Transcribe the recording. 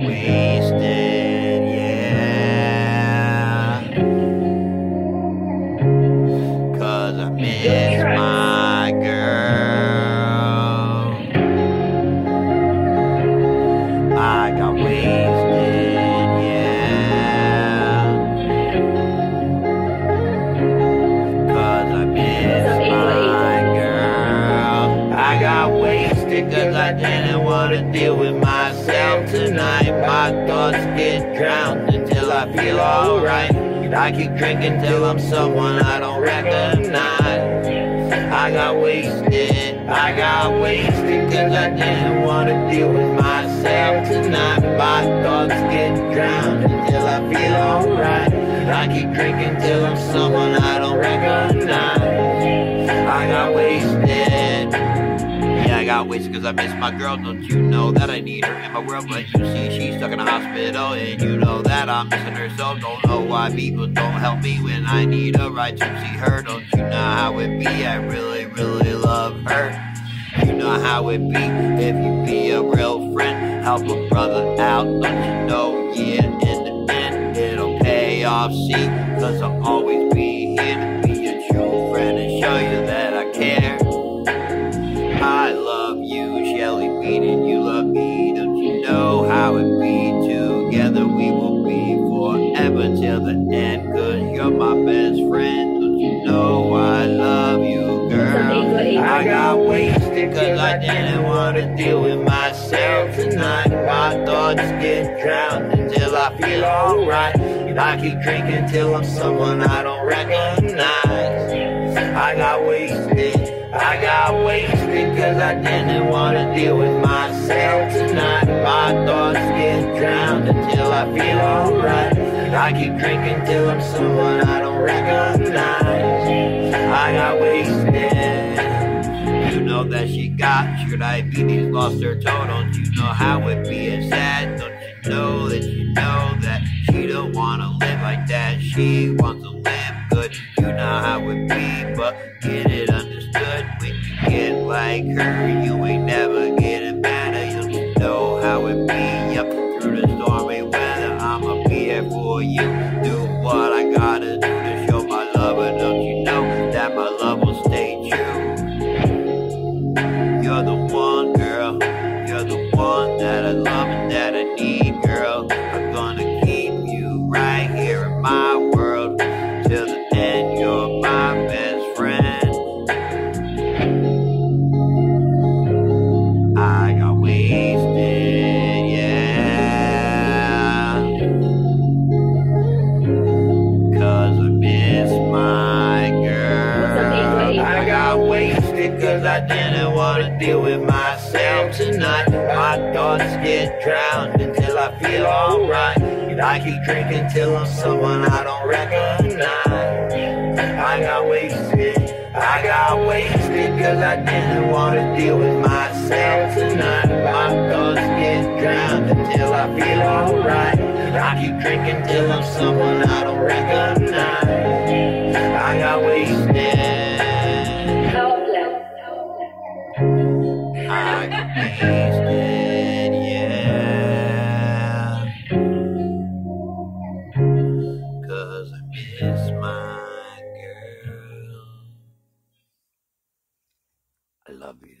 wasted, wasted cause I didn't wanna deal with myself tonight. My thoughts get drowned until I feel alright. I keep drinking till I'm someone I don't recognize. I got wasted, I got wasted cause I didn't wanna deal with myself tonight. My thoughts get drowned until I feel alright. I keep drinking till I'm someone I don't recognize. I got wasted. Wasted cause I miss my girl. Don't you know that I need her in my world? But you see, she's stuck in a hospital, and you know that I'm missing her. So don't know why people don't help me when I need a ride to see her. Don't you know how it be? I really, really love her. You know how it be if you be a real friend. Help a brother out, don't you know? Yeah, in the end, it'll pay off. See, cause I'll always be here Shelly and you love me. Don't you know how it be? Together we will be forever till the end. Cause you're my best friend. Don't you know I love you, girl? I got wasted cause I didn't want to deal with myself tonight. My thoughts get drowned until I feel alright. I keep drinking till I'm someone I don't recognize. I got wasted. I got wasted I didn't want to deal with myself tonight. My thoughts get drowned until I feel alright. I keep drinking till I'm someone I don't recognize. I got wasted. You know that she got sugar diabetes, lost her toe. Don't you know how it be is sad? Don't you know that you know that she don't wanna live like that? She wants to live like you ain't never getting better. You know how it be? Up through the stormy weather, I'ma be here for you. Do what I gotta do to show my love, and don't you know that my love will stay true? You're the one, girl. You're the one that I love and that I need, girl. I'm gonna keep you right here in my cause I didn't wanna deal with myself tonight. My thoughts get drowned until I feel alright. I keep drinking till I'm someone I don't recognize. I got wasted. I got wasted cause I didn't wanna deal with myself tonight. My thoughts get drowned until I feel alright. I keep drinking till I'm someone I don't recognize. My